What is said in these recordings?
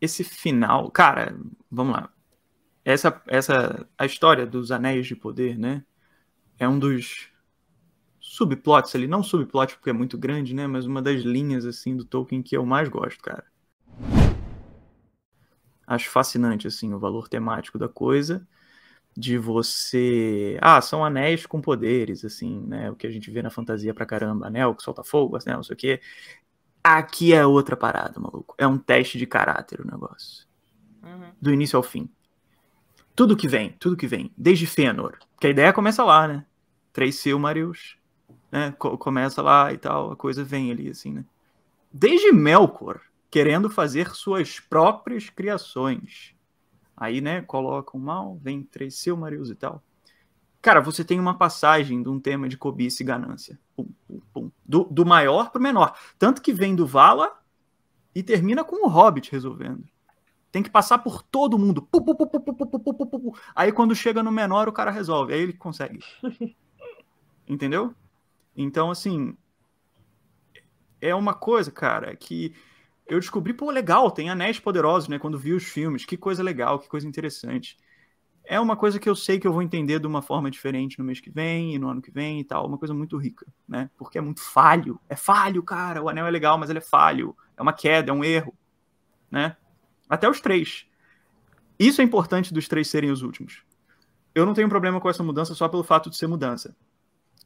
esse final, cara, vamos lá. Essa, essa, a história dos Anéis de Poder, né? É um dos subplots ali, não subplot porque é muito grande, né? Mas uma das linhas, assim, do Tolkien que eu mais gosto, cara. Acho fascinante, assim, o valor temático da coisa de você. Ah, são anéis com poderes, assim, né? O que a gente vê na fantasia pra caramba, anel que solta fogo, né? Não sei o quê. Aqui é outra parada, maluco. É um teste de caráter o negócio. Uhum. Do início ao fim. Tudo que vem, tudo que vem. Desde Fëanor. Que a ideia começa lá, né? Três Silmarils, né? Começa lá e tal, a coisa vem ali, assim, né? Desde Melkor, querendo fazer suas próprias criações Aí, né, colocam mal, vem três Silmarils e tal. Cara, você tem uma passagem de um tema de cobiça e ganância. Pum, pum, pum. Do, do maior pro menor. Tanto que vem do Vala e termina com o Hobbit resolvendo. Tem que passar por todo mundo. Pu, pu, pu, aí quando chega no menor, o cara resolve. Aí ele consegue. Entendeu? Então, assim. É uma coisa, cara, que eu descobri, pô, legal, tem anéis poderosos, né? Quando vi os filmes, que coisa legal, que coisa interessante. É uma coisa que eu sei que eu vou entender de uma forma diferente no mês que vem e no ano que vem e tal. Uma coisa muito rica, né? Porque é muito falho. É falho, cara. O anel é legal, mas ele é falho. É uma queda, é um erro, né? Até os três. Isso é importante dos três serem os últimos. Eu não tenho problema com essa mudança só pelo fato de ser mudança.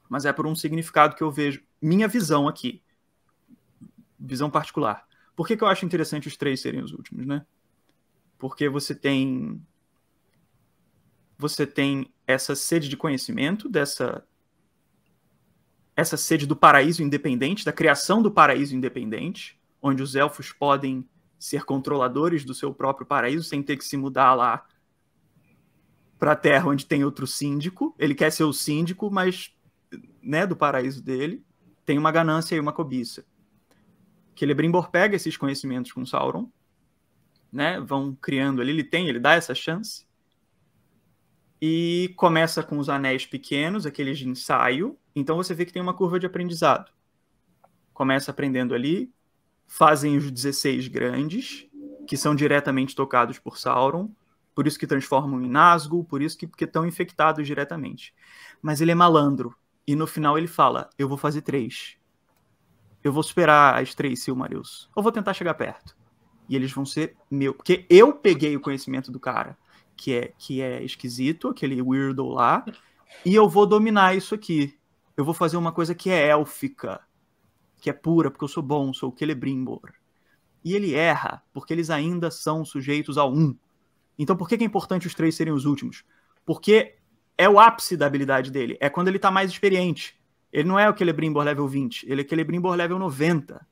Mas é por um significado que eu vejo. Minha visão aqui. Visão particular por que, que eu acho interessante os três serem os últimos, né? Porque você tem você tem essa sede de conhecimento, dessa essa sede do paraíso independente, da criação do paraíso independente, onde os elfos podem ser controladores do seu próprio paraíso sem ter que se mudar lá para a terra onde tem outro síndico. Ele quer ser o síndico, mas né, do paraíso dele tem uma ganância e uma cobiça. Celebrimbor pega esses conhecimentos com Sauron, né? Vão criando ali, ele tem, ele dá essa chance. E começa com os anéis pequenos, aqueles de ensaio. Então você vê que tem uma curva de aprendizado. Começa aprendendo ali, fazem os 16 grandes, que são diretamente tocados por Sauron, por isso que transformam em Nazgûl, por isso que estão infectados diretamente. Mas ele é malandro, e no final ele fala: Eu vou fazer três eu vou superar as três Silmarils. Ou vou tentar chegar perto. E eles vão ser meu. Porque eu peguei o conhecimento do cara, que é, que é esquisito, aquele weirdo lá, e eu vou dominar isso aqui. Eu vou fazer uma coisa que é élfica, que é pura, porque eu sou bom, sou o Celebrimbor. E ele erra, porque eles ainda são sujeitos ao um. Então por que é importante os três serem os últimos? Porque é o ápice da habilidade dele. É quando ele tá mais experiente. Ele não é o Celebrimbor level 20, ele é Celebrimbor level 90.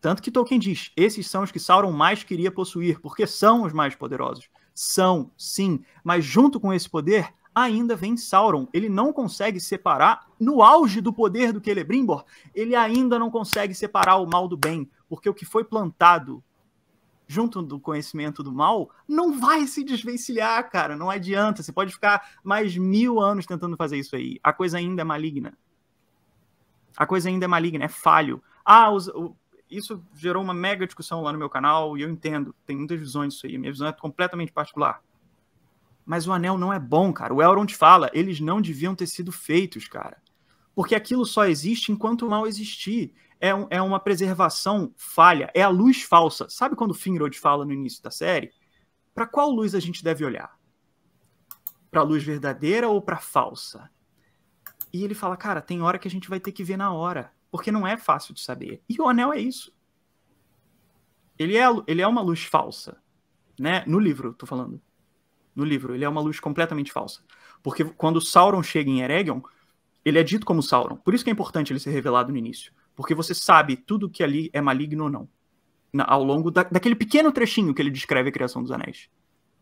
Tanto que Tolkien diz: esses são os que Sauron mais queria possuir, porque são os mais poderosos. São, sim, mas junto com esse poder, ainda vem Sauron. Ele não consegue separar, no auge do poder do Celebrimbor, ele ainda não consegue separar o mal do bem, porque o que foi plantado junto do conhecimento do mal não vai se desvencilhar, cara. Não adianta. Você pode ficar mais mil anos tentando fazer isso aí. A coisa ainda é maligna a coisa ainda é maligna, é falho. Ah, os, o, isso gerou uma mega discussão lá no meu canal e eu entendo, tem muitas visões disso aí, minha visão é completamente particular. Mas o anel não é bom, cara. O Elrond fala, eles não deviam ter sido feitos, cara. Porque aquilo só existe enquanto o mal existir. É, um, é uma preservação falha, é a luz falsa. Sabe quando o Finrod fala no início da série? Para qual luz a gente deve olhar? Para a luz verdadeira ou para falsa? E ele fala, cara, tem hora que a gente vai ter que ver na hora, porque não é fácil de saber. E o anel é isso. Ele é, ele é uma luz falsa, né? No livro, tô falando. No livro, ele é uma luz completamente falsa. Porque quando Sauron chega em Eregion, ele é dito como Sauron. Por isso que é importante ele ser revelado no início. Porque você sabe tudo que ali é maligno ou não. Na, ao longo da, daquele pequeno trechinho que ele descreve a criação dos anéis.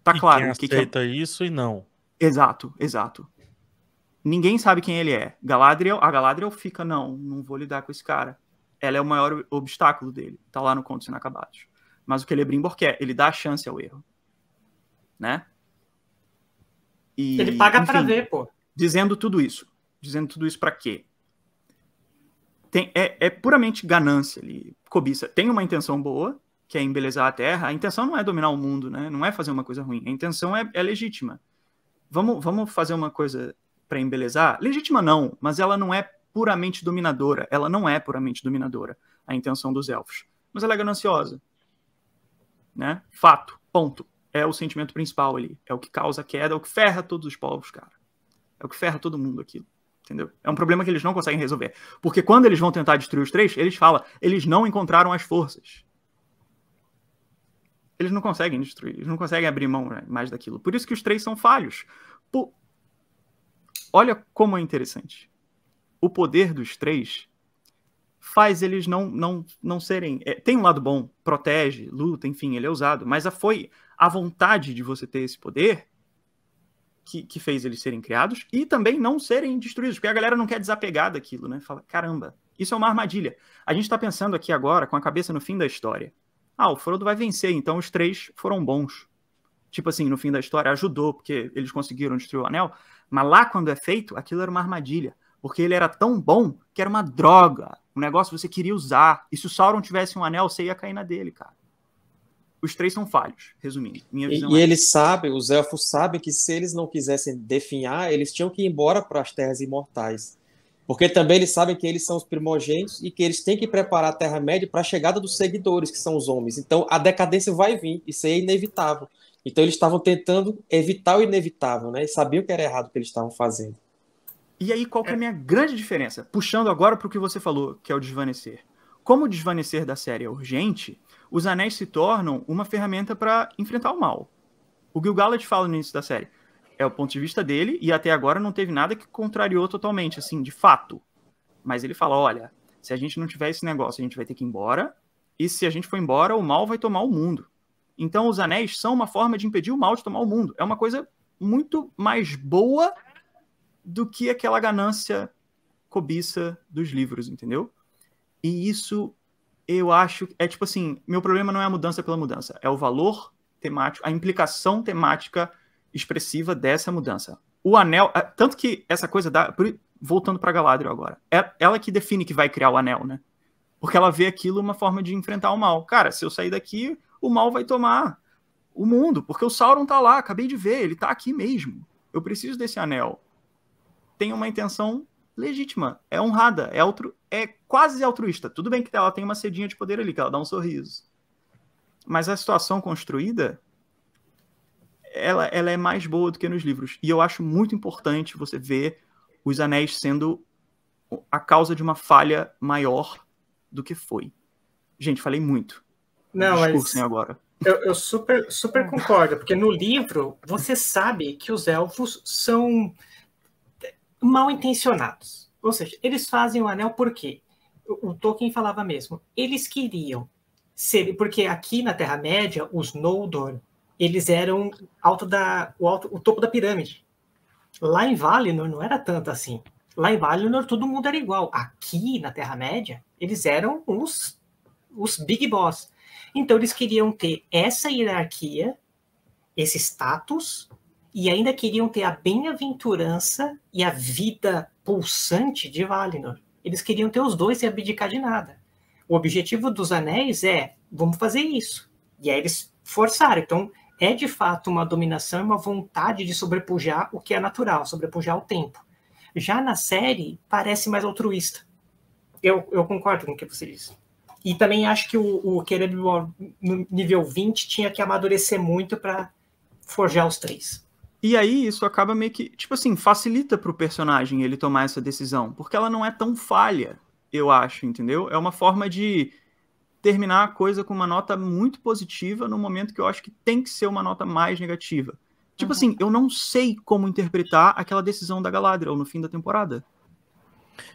Tá e claro. Quem aceita que é... isso e não. Exato, exato. Ninguém sabe quem ele é. Galadriel, a Galadriel fica, não, não vou lidar com esse cara. Ela é o maior obstáculo dele. Tá lá no Contos Inacabados. Mas o que Celebrimbor quer, ele dá a chance ao erro. Né? E, ele paga enfim, pra ver, pô. Dizendo tudo isso. Dizendo tudo isso para quê? Tem, é, é puramente ganância ali, cobiça. Tem uma intenção boa, que é embelezar a Terra, a intenção não é dominar o mundo, né? Não é fazer uma coisa ruim. A intenção é, é legítima. Vamos, vamos fazer uma coisa para embelezar? Legítima não, mas ela não é puramente dominadora. Ela não é puramente dominadora, a intenção dos elfos. Mas ela é gananciosa. Né? Fato. Ponto. É o sentimento principal ali. É o que causa queda, é o que ferra todos os povos, cara. É o que ferra todo mundo aquilo. Entendeu? É um problema que eles não conseguem resolver. Porque quando eles vão tentar destruir os três, eles falam, eles não encontraram as forças. Eles não conseguem destruir, eles não conseguem abrir mão né, mais daquilo. Por isso que os três são falhos. Pô, olha como é interessante. O poder dos três faz eles não não não serem. É, tem um lado bom, protege, luta, enfim, ele é usado. Mas a, foi a vontade de você ter esse poder que, que fez eles serem criados e também não serem destruídos, porque a galera não quer desapegar daquilo, né? Fala, caramba, isso é uma armadilha. A gente está pensando aqui agora com a cabeça no fim da história. Ah, o Frodo vai vencer, então os três foram bons. Tipo assim, no fim da história ajudou, porque eles conseguiram destruir o anel. Mas lá, quando é feito, aquilo era uma armadilha. Porque ele era tão bom que era uma droga. Um negócio que você queria usar. E se o Sauron tivesse um anel, você ia cair na dele, cara. Os três são falhos, resumindo. Minha visão e, é. e eles sabem, os elfos sabem que se eles não quisessem definhar, eles tinham que ir embora para as terras imortais. Porque também eles sabem que eles são os primogênitos e que eles têm que preparar a Terra-média para a chegada dos seguidores, que são os homens. Então a decadência vai vir, isso é inevitável. Então eles estavam tentando evitar o inevitável, né? E sabiam que era errado o que eles estavam fazendo. E aí, qual que é a minha grande diferença? Puxando agora para o que você falou, que é o desvanecer. Como o desvanecer da série é urgente, os anéis se tornam uma ferramenta para enfrentar o mal. O Gil-galad fala no início da série é o ponto de vista dele, e até agora não teve nada que contrariou totalmente, assim, de fato. Mas ele fala: olha, se a gente não tiver esse negócio, a gente vai ter que ir embora, e se a gente for embora, o mal vai tomar o mundo. Então, os anéis são uma forma de impedir o mal de tomar o mundo. É uma coisa muito mais boa do que aquela ganância cobiça dos livros, entendeu? E isso eu acho é tipo assim, meu problema não é a mudança pela mudança, é o valor temático, a implicação temática expressiva dessa mudança. O anel, tanto que essa coisa da. Voltando para Galadriel agora. É ela que define que vai criar o anel, né? Porque ela vê aquilo uma forma de enfrentar o mal. Cara, se eu sair daqui, o mal vai tomar o mundo, porque o Sauron tá lá, acabei de ver, ele tá aqui mesmo. Eu preciso desse anel. Tem uma intenção legítima, é honrada, é, altru, é quase altruísta. Tudo bem que ela tem uma cedinha de poder ali, que ela dá um sorriso. Mas a situação construída ela, ela é mais boa do que nos livros. E eu acho muito importante você ver os anéis sendo a causa de uma falha maior do que foi. Gente, falei muito. Não, mas agora. Eu, eu, super, super concordo, porque no livro você sabe que os elfos são mal intencionados. Ou seja, eles fazem o anel por quê? O, o Tolkien falava mesmo. Eles queriam ser. Porque aqui na Terra-média, os Noldor eles eram alto da, o, alto, o topo da pirâmide. Lá em Valinor não era tanto assim. Lá em Valinor todo mundo era igual. Aqui na Terra-média, eles eram os, os Big Boss. Então eles queriam ter essa hierarquia, esse status, e ainda queriam ter a bem-aventurança e a vida pulsante de Valinor. Eles queriam ter os dois e abdicar de nada. O objetivo dos anéis é, vamos fazer isso. E aí eles forçaram. Então, é de fato uma dominação e uma vontade de sobrepujar o que é natural, sobrepujar o tempo. Já na série, parece mais altruísta. Eu, eu concordo com o que você disse. E também acho que o, o no nível 20 tinha que amadurecer muito para forjar os três. E aí isso acaba meio que, tipo assim, facilita pro personagem ele tomar essa decisão, porque ela não é tão falha, eu acho, entendeu? É uma forma de terminar a coisa com uma nota muito positiva no momento que eu acho que tem que ser uma nota mais negativa. Tipo uhum. assim, eu não sei como interpretar aquela decisão da Galadriel no fim da temporada.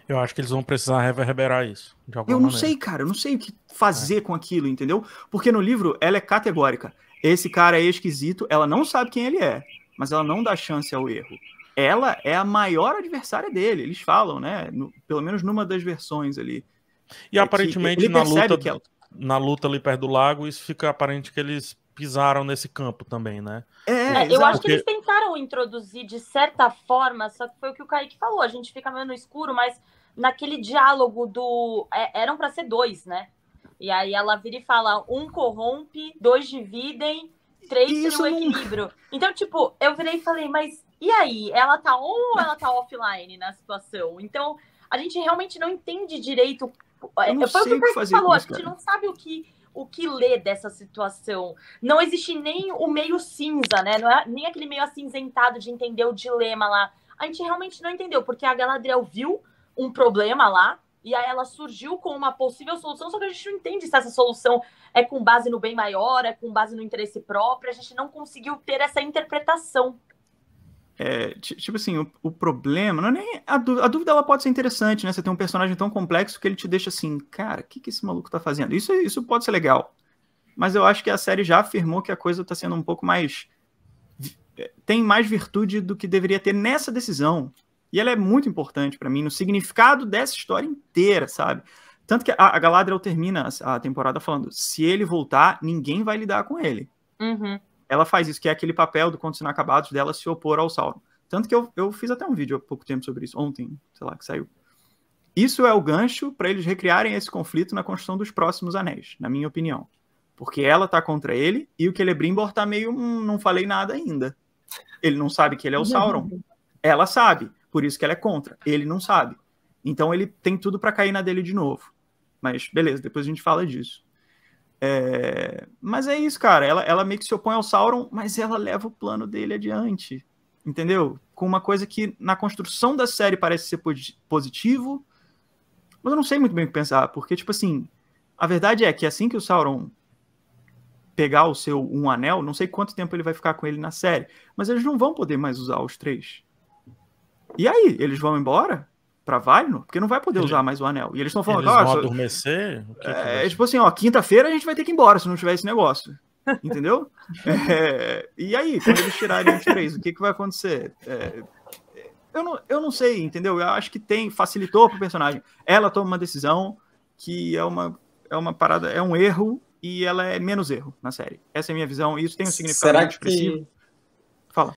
Eu acho que eles vão precisar reverberar isso. eu não maneira. sei, cara. Eu não sei o que fazer é. com aquilo, entendeu? Porque no livro ela é categórica. Esse cara é esquisito, ela não sabe quem ele é, mas ela não dá chance ao erro. Ela é a maior adversária dele, eles falam, né? No, pelo menos numa das versões ali. E é aparentemente na luta. Ela na luta ali perto do lago, isso fica aparente que eles pisaram nesse campo também, né? É, é eu acho que eles tentaram introduzir de certa forma, só que foi o que o Kaique falou, a gente fica meio no escuro, mas naquele diálogo do. É, eram para ser dois, né? E aí ela vira e fala: um corrompe, dois dividem, três Isso tem um equilíbrio. Então, tipo, eu virei e falei, mas e aí? Ela tá on ou ela tá offline na situação? Então, a gente realmente não entende direito. Eu não Foi sei o que o falou, a gente não sabe o que o que ler dessa situação. Não existe nem o meio cinza, né? Não é nem aquele meio acinzentado de entender o dilema lá. A gente realmente não entendeu, porque a Galadriel viu um problema lá, e aí ela surgiu com uma possível solução, só que a gente não entende se essa solução é com base no bem maior, é com base no interesse próprio, a gente não conseguiu ter essa interpretação. É, tipo assim, o, o, problema, não é nem a, dúvida, a dúvida ela pode ser interessante, né? Você tem um personagem tão complexo que ele te deixa assim, cara, o que, que esse maluco tá fazendo? Isso, isso pode ser legal. Mas eu acho que a série já afirmou que a coisa tá sendo um pouco mais. tem mais virtude do que deveria ter nessa decisão. E ela é muito importante para mim no significado dessa história inteira, sabe? Tanto que a, a Galadriel termina a temporada falando: se ele voltar, ninguém vai lidar com ele. Uhum ela faz isso, que é aquele papel do Contos Inacabados dela se opor ao Sauron. Tanto que eu, eu fiz até um vídeo há pouco tempo sobre isso, ontem, sei lá, que saiu. Isso é o gancho para eles recriarem esse conflito na construção dos próximos anéis, na minha opinião. Porque ela tá contra ele e o Celebrimbor tá meio. Hum, não falei nada ainda. Ele não sabe que ele é o Sauron. Ela sabe, por isso que ela é contra. Ele não sabe. Então ele tem tudo para cair na dele de novo. Mas beleza, depois a gente fala disso. É... Mas é isso, cara. Ela, ela meio que se opõe ao Sauron, mas ela leva o plano dele adiante. Entendeu? Com uma coisa que na construção da série parece ser positivo, mas eu não sei muito bem o que pensar, porque, tipo assim, a verdade é que assim que o Sauron pegar o seu um anel, não sei quanto tempo ele vai ficar com ele na série, mas eles não vão poder mais usar os três. E aí, eles vão embora? Para Valinor, porque não vai poder usar mais o anel. E eles estão falando, eles vão adormecer? Que é, é tipo assim, ó, quinta-feira a gente vai ter que ir embora se não tiver esse negócio. Entendeu? é, e aí, quando eles tirarem os três, o que, que vai acontecer? É, eu, não, eu não sei, entendeu? Eu acho que tem, facilitou pro personagem. Ela toma uma decisão que é uma, é uma parada, é um erro e ela é menos erro na série. Essa é a minha visão, e isso tem um significado Será expressivo. Que... Fala.